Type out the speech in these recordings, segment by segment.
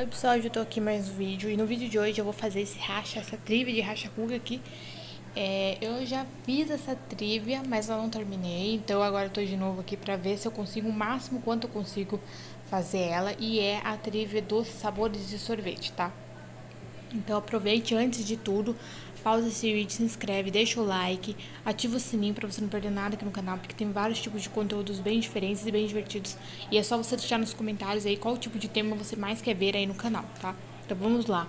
Oi pessoal, eu tô aqui mais um vídeo. E no vídeo de hoje eu vou fazer esse racha, essa trivia de racha cuca aqui. É, Eu já fiz essa trivia, mas eu não terminei, então agora eu tô de novo aqui pra ver se eu consigo o máximo quanto eu consigo fazer ela. E é a trivia dos sabores de sorvete, tá? Então aproveite antes de tudo, pausa esse vídeo, se inscreve, deixa o like, ativa o sininho para você não perder nada aqui no canal, porque tem vários tipos de conteúdos bem diferentes e bem divertidos. E é só você deixar nos comentários aí qual tipo de tema você mais quer ver aí no canal, tá? Então vamos lá.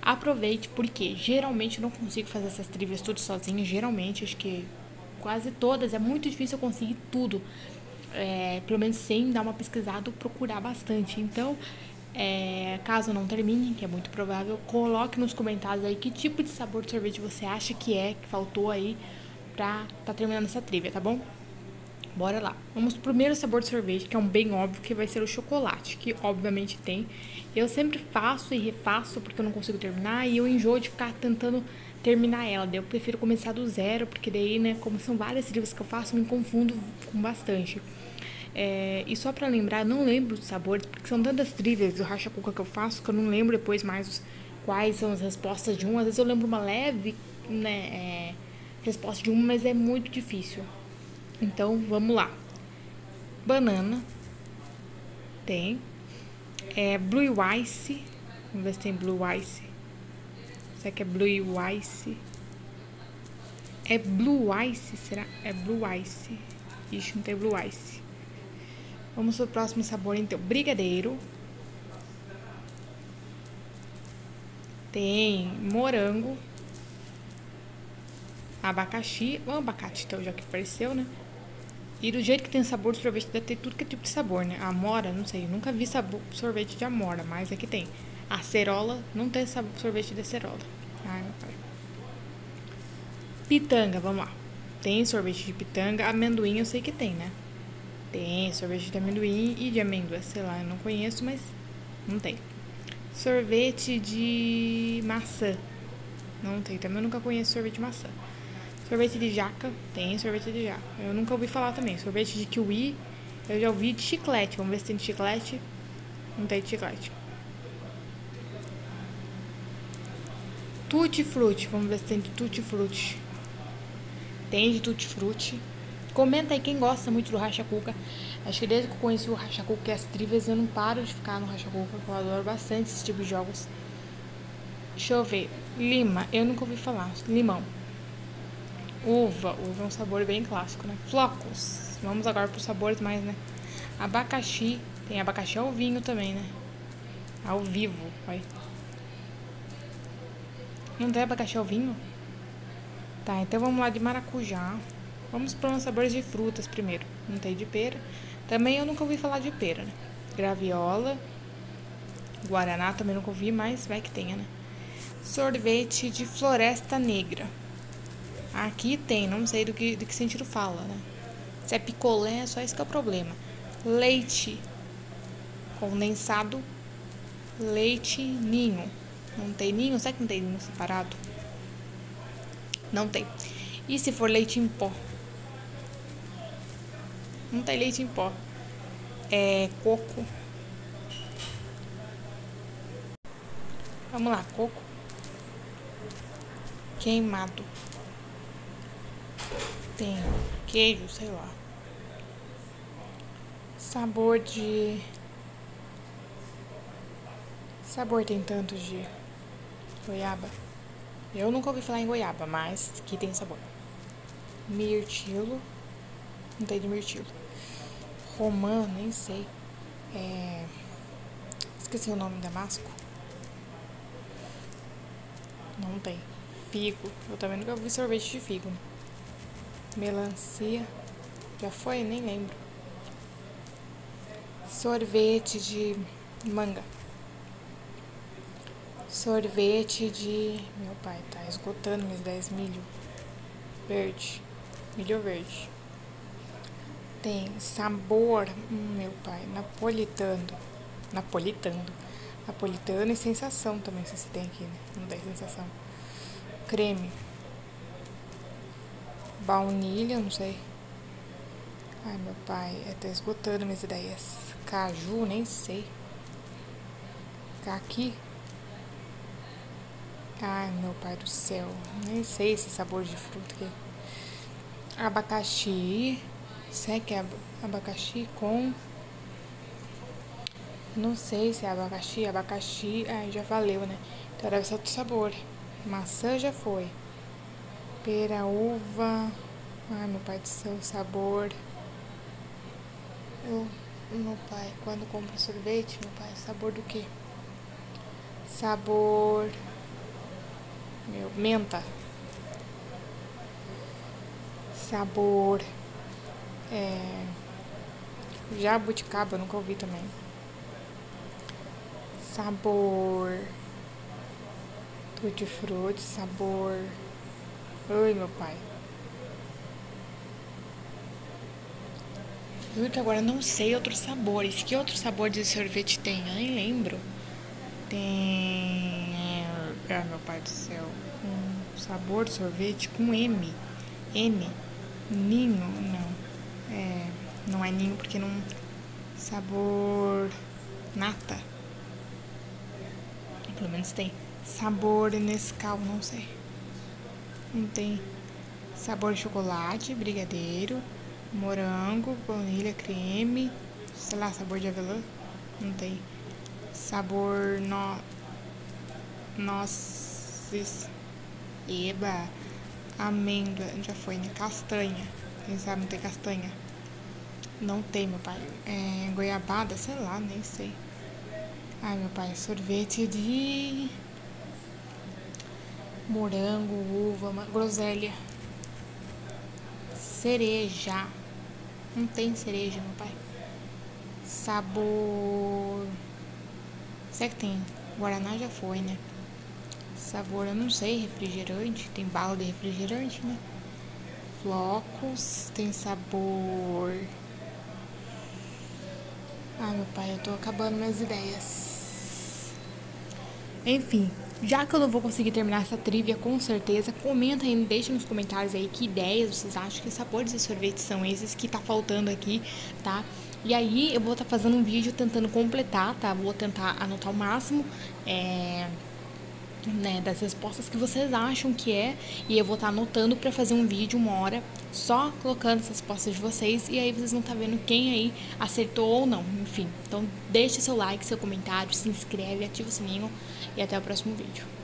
Aproveite, porque geralmente eu não consigo fazer essas trivias tudo sozinha, geralmente, acho que quase todas, é muito difícil eu conseguir tudo. É, pelo menos sem dar uma pesquisada procurar bastante. Então, é, caso não termine, que é muito provável, coloque nos comentários aí que tipo de sabor de sorvete você acha que é, que faltou aí pra tá terminando essa trivia, tá bom? Bora lá. Vamos pro primeiro sabor de sorvete, que é um bem óbvio, que vai ser o chocolate, que obviamente tem. Eu sempre faço e refaço porque eu não consigo terminar e eu enjoo de ficar tentando terminar ela. Daí eu prefiro começar do zero, porque daí, né, como são várias trivias que eu faço, eu me confundo com bastante. É, e só para lembrar, não lembro os sabores, porque são tantas trivias do racha cuca que eu faço que eu não lembro depois mais os, quais são as respostas de um. Às vezes eu lembro uma leve né, é, resposta de uma, mas é muito difícil. Então vamos lá. Banana. Tem. É, Blue Ice. Vamos ver se tem Blue Ice. Será que é Blue Ice? É Blue Ice? Será? É Blue Ice. Ixi, não tem Blue Ice. Vamos pro próximo sabor, então. Brigadeiro. Tem morango. Abacaxi. O abacate, então, já que apareceu, né? E do jeito que tem sabor sorvete, deve ter tudo que é tipo de sabor, né? Amora, não sei. Nunca vi sabor, sorvete de amora, mas aqui tem. Acerola, não tem sabor, sorvete de acerola. Ai, meu pai. Pitanga, vamos lá. Tem sorvete de pitanga. Amendoim eu sei que tem, né? Tem sorvete de amendoim e de amêndoa, sei lá, eu não conheço, mas não tem. Sorvete de maçã. Não tem, também eu nunca conheço sorvete de maçã. Sorvete de jaca, tem sorvete de jaca. Eu nunca ouvi falar também. Sorvete de kiwi, eu já ouvi de chiclete. Vamos ver se tem de chiclete. Não tem de chiclete. Tutti frutti, vamos ver se tem de tutti frutti. Tem de tutti frutti. Comenta aí quem gosta muito do Racha Cuca. Acho que desde que eu conheci o Racha Cuca e as trivias, eu não paro de ficar no Racha Cuca, eu adoro bastante esse tipo de jogos. Deixa eu ver. Lima, eu nunca ouvi falar. Limão. Uva. Uva é um sabor bem clássico, né? Flocos. Vamos agora para os sabores mais, né? Abacaxi. Tem abacaxi ao vinho também, né? Ao vivo. Vai. Não tem abacaxi ao vinho? Tá, então vamos lá de maracujá. Vamos para os sabores de frutas primeiro. Não tem de pera. Também eu nunca ouvi falar de pera, né? Graviola. Guaraná também nunca ouvi, mas vai que tenha, né? Sorvete de floresta negra. Aqui tem, não sei do que, do que sentido fala, né? Se é picolé, é só isso que é o problema. Leite condensado. Leite ninho. Não tem ninho? Será que não tem ninho separado? Não tem. E se for leite em pó? Não tem leite em pó. É coco. Vamos lá, coco. Queimado. Tem queijo, sei lá. Sabor de. Sabor tem tantos de goiaba. Eu nunca ouvi falar em goiaba, mas que tem sabor. Mirtilo. Não tem de mirtilo. Romã, nem sei. É... Esqueci o nome damasco. Não tem. Figo. Eu também nunca vi sorvete de figo. Melancia. Já foi? Nem lembro. Sorvete de manga. Sorvete de. Meu pai tá esgotando meus 10 milho. Verde. Milho verde. Tem sabor, hum, meu pai, napolitano. Napolitano. Napolitano e sensação também, se tem aqui, né? Não tem sensação. Creme. Baunilha, não sei. Ai, meu pai, tá esgotando minhas ideias. Caju, nem sei. riscar aqui. Ai, meu pai do céu. Nem sei esse sabor de fruta aqui. Abacaxi. Será que é abacaxi com... Não sei se é abacaxi. Abacaxi... Ah, já valeu, né? Então deve ser outro sabor. Maçã já foi. Pera, uva... Ai, meu pai do céu, sabor... Eu, meu pai, quando compra sorvete, meu pai, sabor do quê? Sabor... Meu, menta. Sabor. É. Jabuticaba, nunca ouvi também. Sabor. Tutti frutti, sabor. Oi, meu pai. Juro que agora não sei outros sabores. Que outro sabor de sorvete tem? Eu nem lembro. Tem. Ah, meu pai do céu. Um sabor de sorvete com M. N. Ninho. Não. É. Não é ninho porque não. Sabor. Nata. Pelo menos tem. Sabor Nescau, não sei. Não tem. Sabor chocolate, brigadeiro, morango, baunilha, creme. Sei lá, sabor de avelã. Não tem. Sabor no nossa, eba, amêndoa, já foi, né? Castanha. Quem sabe não tem castanha? Não tem, meu pai. É, goiabada, sei lá, nem sei. Ai, meu pai, sorvete de morango, uva, groselha, cereja. Não tem cereja, meu pai. Sabor. Será que tem? Guaraná já foi, né? Sabor, eu não sei, refrigerante. Tem bala de refrigerante, né? Flocos, tem sabor. Ah, meu pai, eu tô acabando minhas ideias. Enfim, já que eu não vou conseguir terminar essa trivia com certeza, comenta aí, deixa nos comentários aí que ideias vocês acham, que sabores de sorvete são esses que tá faltando aqui, tá? E aí eu vou estar tá fazendo um vídeo tentando completar, tá? Vou tentar anotar o máximo. É né, das respostas que vocês acham que é, e eu vou estar tá anotando para fazer um vídeo uma hora só colocando essas respostas de vocês e aí vocês vão estar tá vendo quem aí acertou ou não, enfim. Então deixe seu like, seu comentário, se inscreve, ativa o sininho e até o próximo vídeo.